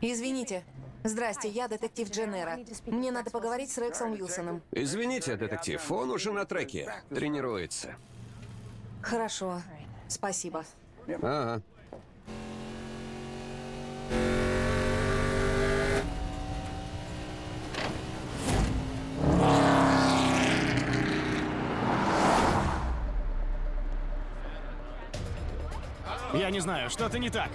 Извините. Здрасте, я детектив Дженнера. Мне надо поговорить с Рексом Уилсоном. Извините, детектив, он уже на треке. Тренируется. Хорошо. Спасибо. Ага. Я не знаю, что-то не так.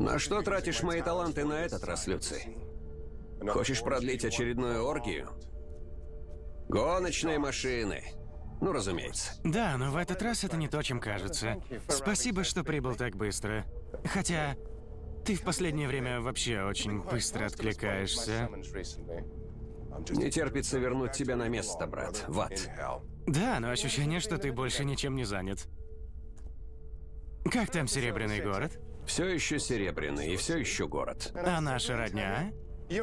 На что тратишь мои таланты на этот раз, Люций? Хочешь продлить очередную оргию? Гоночные машины. Ну, разумеется. Да, но в этот раз это не то, чем кажется. Спасибо, что прибыл так быстро. Хотя, ты в последнее время вообще очень быстро откликаешься. Не терпится вернуть тебя на место, брат. В ад. Да, но ощущение, что ты больше ничем не занят. Как там Серебряный город? Все еще серебряный и все еще город. А наша родня?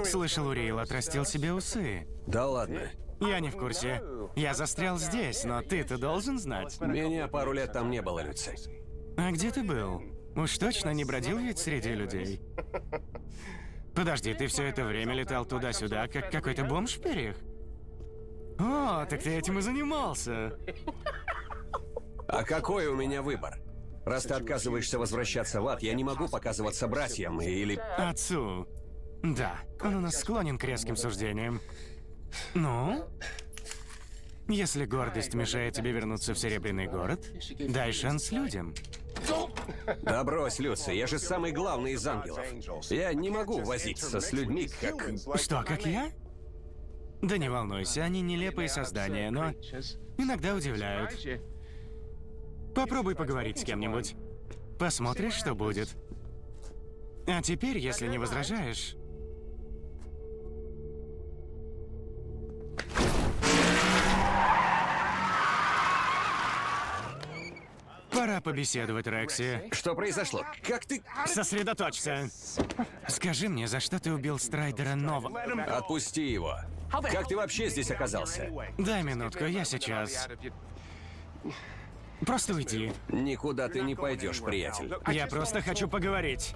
Слышал, Уриил отрастил себе усы. Да ладно. Я не в курсе. Я застрял здесь, но ты-то должен знать. Меня пару лет там не было, Люций. А где ты был? Уж точно не бродил ведь среди людей? Подожди, ты все это время летал туда-сюда, как какой-то бомж в перьях? О, так ты этим и занимался. А какой у меня выбор? Раз ты отказываешься возвращаться в ад, я не могу показываться братьям или... Отцу. Да, он у нас склонен к резким суждениям. Ну? Если гордость мешает тебе вернуться в Серебряный город, дай шанс людям. Да брось, Люци, я же самый главный из ангелов. Я не могу возиться с людьми, как... Что, как я? Да не волнуйся, они нелепые создания, но иногда удивляют. Попробуй поговорить с кем-нибудь. Посмотришь, что будет. А теперь, если не возражаешь... Пора побеседовать, Рекси. Что произошло? Как ты... Сосредоточься. Скажи мне, за что ты убил Страйдера Нова? Отпусти его. Как ты вообще здесь оказался? Дай минутку, я сейчас. Просто уйди. Никуда ты не пойдешь, приятель. Я просто хочу поговорить.